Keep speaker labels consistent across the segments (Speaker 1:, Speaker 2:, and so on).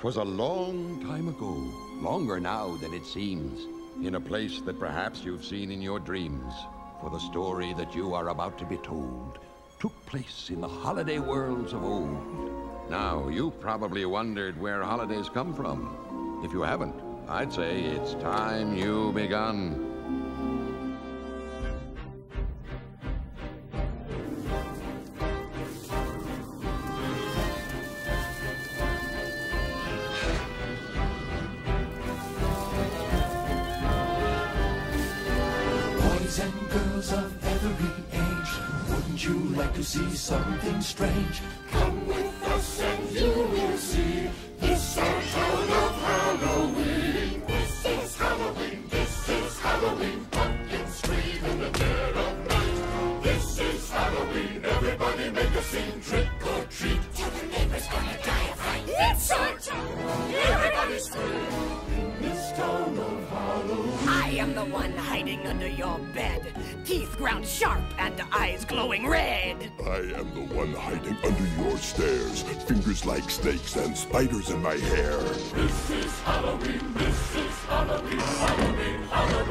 Speaker 1: 'Twas a long time ago, longer now than it seems, in a place that perhaps you've seen in your dreams. For the story that you are about to be told took place in the holiday worlds of old. Now, you've probably wondered where holidays come from. If you haven't, I'd say it's time you begun.
Speaker 2: Boys and girls of every age, wouldn't you like to see something strange? Come with us and you will see.
Speaker 3: Am the one hiding under your bed, teeth ground sharp and eyes glowing red.
Speaker 4: I am the one hiding under your stairs, fingers like snakes and spiders in my hair.
Speaker 2: This is Halloween, this is Halloween, Halloween, Halloween, Halloween,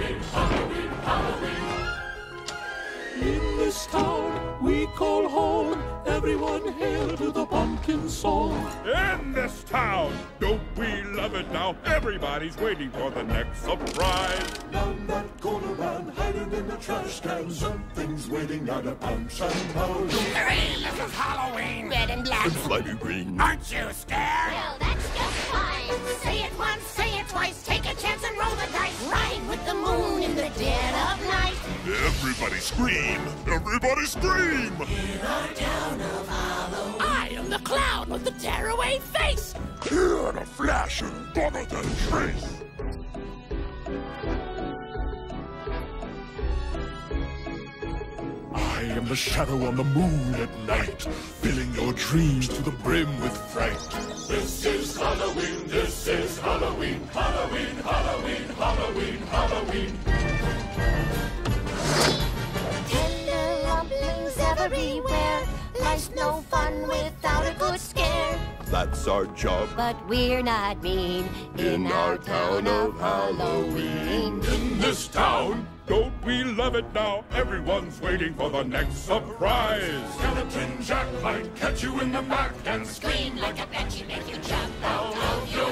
Speaker 2: the pumpkin.
Speaker 5: In this town, don't we love it now? Everybody's waiting for the next surprise.
Speaker 2: Round that corner round, hiding in the trash can, something's waiting at a punch and pound.
Speaker 3: Hooray, this is Halloween! Red and black.
Speaker 4: And slimy green.
Speaker 3: Aren't you scared?
Speaker 6: Well, that's just fine.
Speaker 3: Say it once, say it twice, take a chance and roll the dice. Ride with the moon in the dead of night.
Speaker 4: Everybody scream! Everybody scream!
Speaker 3: I am the clown with the tearaway face.
Speaker 4: Here in a flash and gone than trace. I am the shadow on the moon at night, filling your dreams to the brim with fright.
Speaker 2: This is Halloween, this is Halloween, Halloween, Halloween, Halloween, Halloween.
Speaker 6: Tender rumblings everywhere. No fun without a good scare.
Speaker 4: That's our job
Speaker 6: But we're not mean in our town of Halloween.
Speaker 5: In this town, don't we love it now? Everyone's waiting for the next surprise.
Speaker 2: Skeleton Jack might catch you in the back and
Speaker 6: Scream like a banshee, make you jump out of your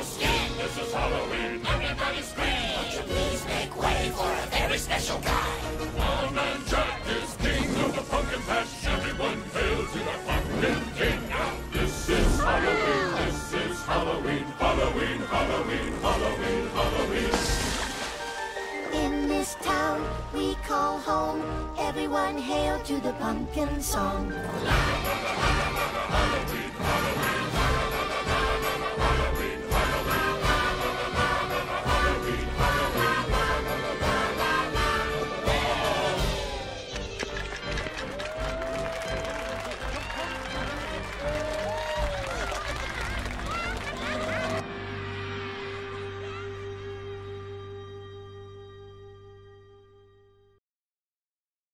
Speaker 6: Everyone hail to the pumpkin song.